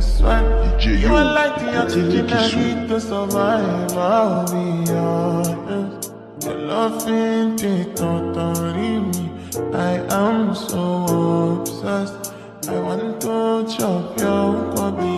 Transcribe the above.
I. DJ, You're like the oxygen I need to survive. I'll be honest. Your loving the totally me. I am so obsessed. I want to chop your body.